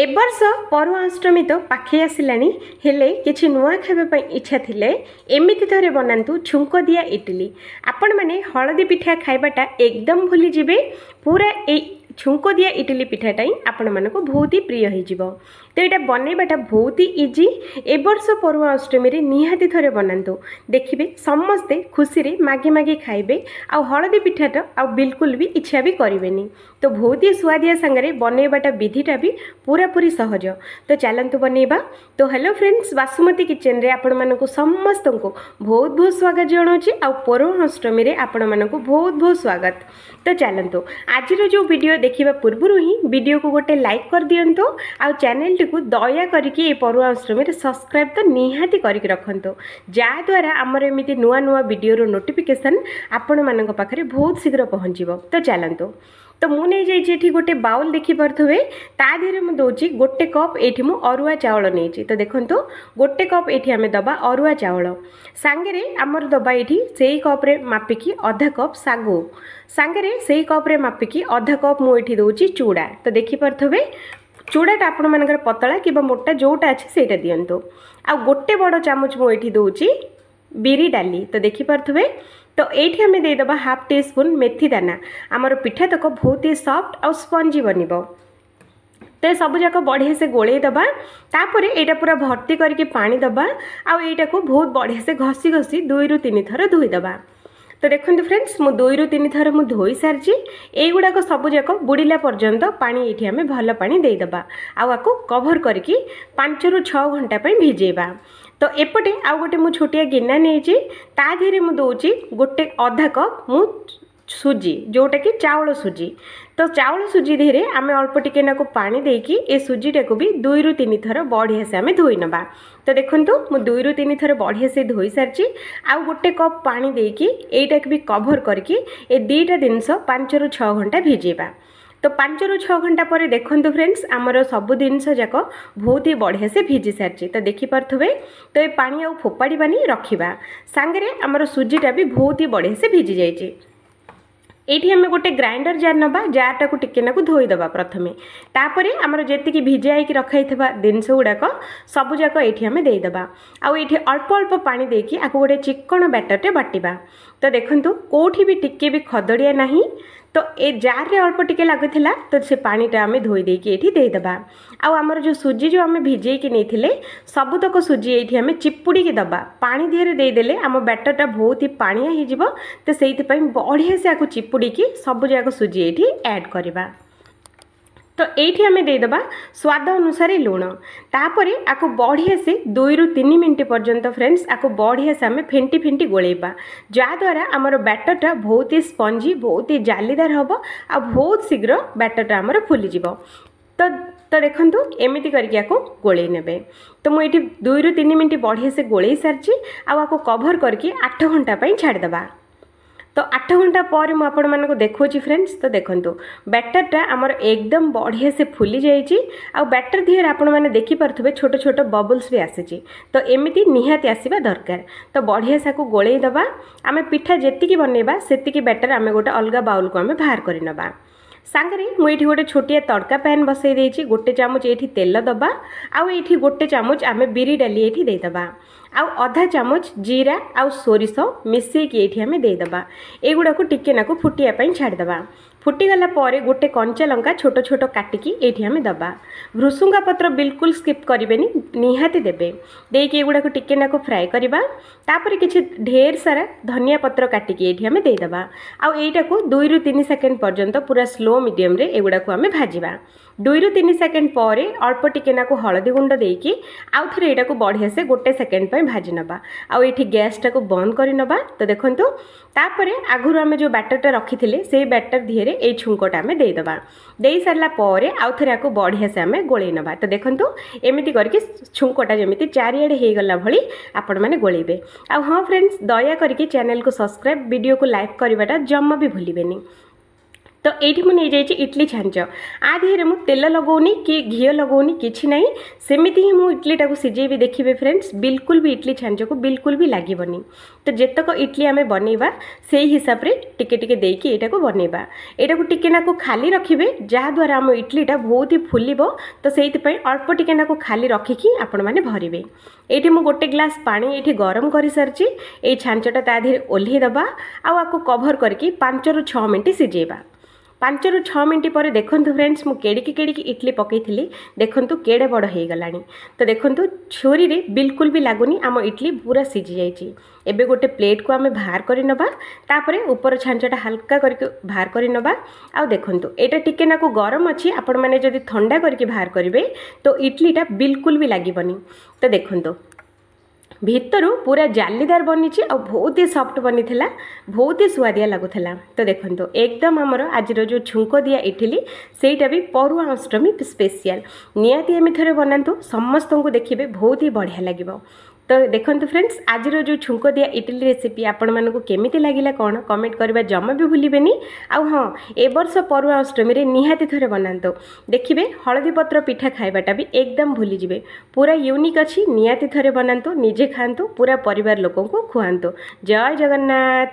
ଏ ବର୍ଷ ପରୁଆ ଅଷ୍ଟମୀ ତ ପାଖେଇ ଆସିଲାଣି ହେଲେ କିଛି ନୂଆ ଖାଇବା ପାଇଁ ଇଚ୍ଛା ଥିଲେ ଏମିତି ଥରେ ବନାନ୍ତୁ ଛୁଙ୍କ ଦିଆ ଇଟିଲି ଆପଣମାନେ ହଳଦୀ ପିଠା ଖାଇବାଟା ଏକଦମ ଭୁଲିଯିବେ ପୁରା ଏଇ ଛୁଙ୍କ ଦିଆ ଇଟିଲି ପିଠାଟା ହିଁ ଆପଣମାନଙ୍କୁ ବହୁତ ହି ପ୍ରିୟ ହୋଇଯିବ তো এটা বনাইবাটা বহুত হি ইজি এবর্ষ পড়ুয়া অষ্টমীরে নিহাতি থরে বনাতু দেখবে সমস্তে খুশিরে মাগি মাগি খাইবে আলদী পিঠাটা আলকুল বি ইচ্ছা বি করবে তো বহুত হি সুয়াদিয়া সাংরে বনাইবাটা বিধিটা বি পুরাপুরি সহজ তো চালু বনাইবা তো হ্যালো ফ্রেন্ডস বাসুমতী কিচেন্রে আপন মানুষ সমস্ত বহুত বহুত স্বাগত জনাওছি আড়ুয়া অষ্টমীরে আপন মানুষ বহুত বহুত স্বাগত তো চালু আজির যে ভিডিও দেখা পূর্ণ হি ভিডিও কু গোটে লাইক করে দিও আ চ্যানেল ଚ୍ୟାନେଲ୍ଟିକୁ ଦୟାକରିକି ଏଇ ପରୁଆ ଆଶ୍ରମରେ ସବସ୍କ୍ରାଇବ୍ ତ ନିହାତି କରିକି ରଖନ୍ତୁ ଯାହାଦ୍ୱାରା ଆମର ଏମିତି ନୂଆ ନୂଆ ଭିଡ଼ିଓର ନୋଟିଫିକେସନ୍ ଆପଣମାନଙ୍କ ପାଖରେ ବହୁତ ଶୀଘ୍ର ପହଞ୍ଚିବ ତ ଚାଲନ୍ତୁ ତ ମୁଁ ନେଇଯାଇଛି ଏଠି ଗୋଟେ ବାଉଲ୍ ଦେଖିପାରୁଥିବେ ତା ଦେହରେ ମୁଁ ଦେଉଛି ଗୋଟେ କପ୍ ଏଠି ମୁଁ ଅରୁଆ ଚାଉଳ ନେଇଛି ତ ଦେଖନ୍ତୁ ଗୋଟେ କପ୍ ଏଠି ଆମେ ଦେବା ଅରୁଆ ଚାଉଳ ସାଙ୍ଗରେ ଆମର ଦେବା ଏଠି ସେଇ କପ୍ରେ ମାପିକି ଅଧା କପ୍ ଶାଗୁ ସାଙ୍ଗରେ ସେଇ କପ୍ରେ ମାପିକି ଅଧା କପ୍ ମୁଁ ଏଠି ଦେଉଛି ଚୁଡ଼ା ତ ଦେଖିପାରୁଥିବେ ଚୁଡ଼ାଟା ଆପଣମାନଙ୍କର ପତଳା କିମ୍ବା ମୋଟା ଯେଉଁଟା ଅଛି ସେଇଟା ଦିଅନ୍ତୁ ଆଉ ଗୋଟେ ବଡ଼ ଚାମଚ ମୁଁ ଏଇଠି ଦେଉଛି ବିରି ଡାଲି ତ ଦେଖିପାରୁଥିବେ ତ ଏଇଠି ଆମେ ଦେଇଦେବା ହାଫ୍ ଟି ସ୍ପୁନ୍ ମେଥି ଦାନା ଆମର ପିଠା ତକ ବହୁତ ହି ସଫ୍ଟ ଆଉ ସ୍ପଞ୍ଜି ବନିବ ତ ସବୁଯାକ ବଢ଼ିଆସେ ଗୋଳେଇଦେବା ତାପରେ ଏଇଟା ପୁରା ଭର୍ତ୍ତି କରିକି ପାଣି ଦେବା ଆଉ ଏଇଟାକୁ ବହୁତ ବଢ଼ିଆସେ ଘଷି ଘଷି ଦୁଇରୁ ତିନି ଥର ଧୋଇଦେବା তো দেখুন ফ্রেন্ডস মু দুইরু তিন থর মু ধোই সারিছি এইগুড়াক সবুজাক বুড়া পর্যন্ত পা এটি আমি ভাল পা দেইদবা আকু কভর করি পাঁচ রু ছ ঘণ্টা ভিজাইবা তো এপটে আউ গোটে মু ছোটিয়া গিনা নিয়েছি তা দেহে মু দৌছি গোটে অধা কপ মু ସୁଜି ଯେଉଁଟାକି ଚାଉଳ ସୁଜି ତ ଚାଉଳ ସୁଜି ଦେହରେ ଆମେ ଅଳ୍ପ ଟିକେ ନାକୁ ପାଣି ଦେଇକି ଏ ସୁଜିଟାକୁ ବି ଦୁଇରୁ ତିନି ଥର ବଢ଼ିଆସେ ଆମେ ଧୋଇ ନେବା ତ ଦେଖନ୍ତୁ ମୁଁ ଦୁଇରୁ ତିନି ଥର ବଢ଼ିଆସେ ଧୋଇ ସାରିଛି ଆଉ ଗୋଟେ କପ୍ ପାଣି ଦେଇକି ଏଇଟାକୁ ବି କଭର କରିକି ଏ ଦୁଇଟା ଜିନିଷ ପାଞ୍ଚରୁ ଛଅ ଘଣ୍ଟା ଭିଜେଇବା ତ ପାଞ୍ଚରୁ ଛଅ ଘଣ୍ଟା ପରେ ଦେଖନ୍ତୁ ଫ୍ରେଣ୍ଡସ୍ ଆମର ସବୁ ଜିନିଷ ଯାକ ବହୁତ ହି ବଢ଼ିଆ ସେ ଭିଜି ସାରିଛି ତ ଦେଖିପାରୁଥିବେ ତ ଏ ପାଣି ଆଉ ଫୋପାଡ଼ିବାନି ରଖିବା ସାଙ୍ଗରେ ଆମର ସୁଜିଟା ବି ବହୁତ ହି ବଢ଼ିଆ ସେ ଭିଜି ଯାଇଛି এইটি আমি গোটে গ্রাইন্ডর জার নেবা জারটাকে টিকে নাকু ধোইদেবা প্রথমে তাপরে আমার যেতিকি ভিজা হয়েকি রখা হয়েছে জিনিস গুড়াক সবুযাক এইটি আমি দেইদেবা আইটি অল্প অল্প পা দিয়ে আকু গোটে চিকণ ব্যাটরটে বাটিবা তো দেখুন কোটি বি টিকে বি খদড়িয়া না ତ ଏ ଜାର୍ରେ ଅଳ୍ପ ଟିକେ ଲାଗୁଥିଲା ତ ସେ ପାଣିଟା ଆମେ ଧୋଇ ଦେଇକି ଏଇଠି ଦେଇଦେବା ଆଉ ଆମର ଯେଉଁ ସୁଜି ଯେଉଁ ଆମେ ଭିଜେଇକି ନେଇଥିଲେ ସବୁତକ ସୁଜି ଏଇଠି ଆମେ ଚିପୁଡ଼ିକି ଦେବା ପାଣି ଦେହରେ ଦେଇଦେଲେ ଆମ ବ୍ୟାଟରଟା ବହୁତ ହି ପାଣିଆ ହେଇଯିବ ତ ସେଇଥିପାଇଁ ବଢ଼ିଆ ସେ ଆକୁ ଚିପୁଡ଼ିକି ସବୁଯାକ ସୁଜି ଏଇଠି ଆଡ଼୍ କରିବା তো এইটি আমি ଦେଇଦେବା ସ୍ୱାଦ ଅନୁସାରେ ଲୁଣ ତାପରେ ଆକୁ ବଢ଼ିଆସେ ଦୁଇରୁ ତିନି ମିନିଟ୍ ପର୍ଯ୍ୟନ୍ତ ଫ୍ରେଣ୍ଡସ୍ ଆକୁ ବଢ଼ିଆସେ ଆମେ ଫେଣ୍ଟି ଫେଣ୍ଟି ଗୋଳେଇବା ଯାହାଦ୍ୱାରା ଆମର ବ୍ୟାଟରଟା ବହୁତ ହି ସ୍ପଞ୍ଜି ବହୁତ ହି ଜାଲିଦାର ହେବ ଆଉ ବହୁତ ଶୀଘ୍ର ବ୍ୟାଟରଟା ଆମର ଫୁଲିଯିବ ତ ତ ଦେଖନ୍ତୁ ଏମିତି କରିକି ଆକୁ ଗୋଳେଇ ନେବେ ତ ମୁଁ ଏଇଠି ଦୁଇରୁ ତିନି ମିନିଟ୍ ବଢ଼ିଆସେ ଗୋଳେଇ ସାରିଛି ଆଉ ଆକୁ କଭର୍ କରିକି ଆଠ ଘଣ୍ଟା ପାଇଁ ଛାଡ଼ିଦେବା ତ ଆଠ ଘଣ୍ଟା ପରେ ମୁଁ ଆପଣମାନଙ୍କୁ ଦେଖାଉଛି ଫ୍ରେଣ୍ଡସ୍ ତ ଦେଖନ୍ତୁ ବ୍ୟାଟର୍ଟା ଆମର ଏକଦମ ବଢ଼ିଆ ସେ ଫୁଲି ଯାଇଛି ଆଉ ବ୍ୟାଟର୍ ଦେହରେ ଆପଣମାନେ ଦେଖିପାରୁଥିବେ ଛୋଟ ଛୋଟ ବବୁଲ୍ସ ବି ଆସିଛି ତ ଏମିତି ନିହାତି ଆସିବା ଦରକାର ତ ବଢ଼ିଆ ସାକୁ ଗୋଳେଇ ଦେବା ଆମେ ପିଠା ଯେତିକି ବନେଇବା ସେତିକି ବ୍ୟାଟର୍ ଆମେ ଗୋଟେ ଅଲଗା ବାଉଲ୍କୁ ଆମେ ବାହାର କରିନେବା ସାଙ୍ଗରେ ମୁଁ ଏଇଠି ଗୋଟେ ଛୋଟିଆ ତଡ଼କା ପ୍ୟାନ୍ ବସାଇ ଦେଇଛି ଗୋଟେ ଚାମଚ ଏଇଠି ତେଲ ଦେବା ଆଉ ଏଇଠି ଗୋଟେ ଚାମଚ ଆମେ ବିରି ଡାଲି ଏଇଠି ଦେଇଦେବା ଆଉ ଅଧା ଚାମଚ ଜିରା ଆଉ ସୋରିଷ ମିଶାଇକି ଏଇଠି ଆମେ ଦେଇଦେବା ଏଗୁଡ଼ାକୁ ଟିକେ ନାକୁ ଫୁଟିବା ପାଇଁ ଛାଡ଼ିଦେବା ଫୁଟିଗଲା ପରେ ଗୋଟେ କଞ୍ଚା ଲଙ୍କା ଛୋଟ ଛୋଟ କାଟିକି ଏଇଠି ଆମେ ଦେବା ଭୃସୁଙ୍ଗା ପତ୍ର ବିଲକୁଲ ସ୍କିପ୍ କରିବେନି ନିହାତି ଦେବେ ଦେଇକି ଏଗୁଡ଼ାକୁ ଟିକେ ନାକୁ ଫ୍ରାଏ କରିବା ତାପରେ କିଛି ଢେର ସାରା ଧନିଆ ପତ୍ର କାଟିକି ଏଇଠି ଆମେ ଦେଇଦେବା ଆଉ ଏଇଟାକୁ ଦୁଇରୁ ତିନି ସେକେଣ୍ଡ ପର୍ଯ୍ୟନ୍ତ ପୁରା ସ୍ଲୋ ମିଡ଼ିୟମ୍ରେ ଏଗୁଡ଼ାକୁ ଆମେ ଭାଜିବା ଦୁଇରୁ ତିନି ସେକେଣ୍ଡ ପରେ ଅଳ୍ପ ଟିକେ ନାକୁ ହଳଦୀ ଗୁଣ୍ଡ ଦେଇକି ଆଉ ଥରେ ଏଇଟାକୁ ବଢ଼ିଆସେ ଗୋଟେ ସେକେଣ୍ଡ ପାଇଁ ଭାଜି ନେବା ଆଉ ଏଠି ଗ୍ୟାସ୍ଟାକୁ ବନ୍ଦ କରିନେବା ତ ଦେଖନ୍ତୁ ତାପରେ ଆଗରୁ ଆମେ ଯେଉଁ ବ୍ୟାଟରଟା ରଖିଥିଲେ ସେଇ ବ୍ୟାଟର ଧିଏରେ ଏଇ ଛୁଙ୍କଟା ଆମେ ଦେଇଦେବା ଦେଇସାରିଲା ପରେ ଆଉ ଥରେ ଆକୁ ବଢ଼ିଆସେ ଆମେ ଗୋଳେଇ ନେବା ତ ଦେଖନ୍ତୁ ଏମିତି କରିକି ଛୁଙ୍କଟା ଯେମିତି ଚାରିଆଡ଼େ ହେଇଗଲା ଭଳି ଆପଣମାନେ ଗୋଳେଇବେ ଆଉ ହଁ ଫ୍ରେଣ୍ଡସ୍ ଦୟା କରିକି ଚ୍ୟାନେଲକୁ ସବସ୍କ୍ରାଇବ୍ ଭିଡ଼ିଓକୁ ଲାଇକ୍ କରିବାଟା ଜମା ବି ଭୁଲିବେନି তো ଏଇଠି ମୁଁ ନେଇଯାଇଛି ଇଡ଼ଲି ଛାଞ୍ଚ ଆ ଦେହରେ ମୁଁ ତେଲ ଲଗାଉନି କି ଘିଅ ଲଗାଉନି କିଛି ନାହିଁ ସେମିତି ହିଁ ମୁଁ ଇଡ଼ଲିଟାକୁ ସିଝେଇବି ଦେଖିବେ ଫ୍ରେଣ୍ଡସ୍ ବିଲକୁଲ ବି ଇଡ଼ଲି ଛାଞ୍ଚକୁ ବିଲକୁଲ ବି ଲାଗିବନି ତ ଯେତେକ ଇଡ଼ଲି ଆମେ ବନେଇବା ସେଇ ହିସାବରେ ଟିକେ ଟିକେ ଦେଇକି ଏଇଟାକୁ ବନେଇବା ଏଇଟାକୁ ଟିକେ ନାକୁ ଖାଲି ରଖିବେ ଯାହାଦ୍ୱାରା ଆମ ଇଡ଼ଲିଟା ବହୁତ ହି ଫୁଲିବ ତ ସେଇଥିପାଇଁ ଅଳ୍ପ ଟିକେ ନାକୁ ଖାଲି ରଖିକି ଆପଣମାନେ ଭରିବେ ଏଇଠି ମୁଁ ଗୋଟେ ଗ୍ଲାସ୍ ପାଣି ଏଇଠି ଗରମ କରିସାରିଛି ଏଇ ଛାଞ୍ଚଟା ତା ଦେହରେ ଓହ୍ଲେଇ ଦେବା ଆଉ ଆକୁ କଭର କରିକି ପାଞ୍ଚରୁ ଛଅ ମିନିଟ୍ ସିଝେଇବା ପାଞ୍ଚରୁ ଛଅ ମିନିଟ୍ ପରେ ଦେଖନ୍ତୁ ଫ୍ରେଣ୍ଡସ୍ ମୁଁ କେଡ଼ିକି କେଡ଼ିକି ଇଟଲି ପକାଇଥିଲି ଦେଖନ୍ତୁ କେଡ଼େ ବଡ଼ ହୋଇଗଲାଣି ତ ଦେଖନ୍ତୁ ଛୁରୀରେ ବିଲକୁଲ ବି ଲାଗୁନି ଆମ ଇଟଲି ପୁରା ସିଝିଯାଇଛି ଏବେ ଗୋଟେ ପ୍ଲେଟ୍କୁ ଆମେ ବାହାର କରିନେବା ତାପରେ ଉପର ଛାଞ୍ଚଟା ହାଲକା କରିକି ବାହାର କରିନେବା ଆଉ ଦେଖନ୍ତୁ ଏଇଟା ଟିକେ ନାକୁ ଗରମ ଅଛି ଆପଣମାନେ ଯଦି ଥଣ୍ଡା କରିକି ବାହାର କରିବେ ତ ଇଟଲିଟା ବିଲକୁଲ ବି ଲାଗିବନି ତ ଦେଖନ୍ତୁ ଭିତରୁ ପୁରା ଜାଲିଦାର ବନିଛି ଆଉ ବହୁତ ହି ସଫ୍ଟ ବନିଥିଲା ବହୁତ ହି ସୁଆଦିଆ ଲାଗୁଥିଲା ତ ଦେଖନ୍ତୁ ଏକଦମ ଆମର ଆଜିର ଯେଉଁ ଛୁଙ୍କ ଦିଆ ଇଟିଲି ସେଇଟା ବି ପରୁଆ ଅଷ୍ଟମୀ ସ୍ପେଶିଆଲ ନିହାତି ଏମିତି ଥରେ ବନାନ୍ତୁ ସମସ୍ତଙ୍କୁ ଦେଖିବେ ବହୁତ ହି ବଢ଼ିଆ ଲାଗିବ ତ ଦେଖନ୍ତୁ ଫ୍ରେଣ୍ଡସ୍ ଆଜିର ଯେଉଁ ଛୁଙ୍କ ଦିଆ ଇଟିଲି ରେସିପି ଆପଣମାନଙ୍କୁ କେମିତି ଲାଗିଲା କ'ଣ କମେଣ୍ଟ କରିବା ଜମା ବି ଭୁଲିବେନି ଆଉ ହଁ ଏ ବର୍ଷ ପରୁଆ ଅଷ୍ଟମୀରେ ନିହାତି ଥରେ ବନାନ୍ତୁ ଦେଖିବେ ହଳଦୀ ପତ୍ର ପିଠା ଖାଇବାଟା ବି ଏକଦମ ଭୁଲିଯିବେ ପୁରା ୟୁନିକ୍ ଅଛି ନିହାତି ଥରେ ବନାନ୍ତୁ ନିଜେ ଖାଆନ୍ତୁ ପୁରା ପରିବାର ଲୋକଙ୍କୁ ଖୁଆନ୍ତୁ ଜୟ ଜଗନ୍ନାଥ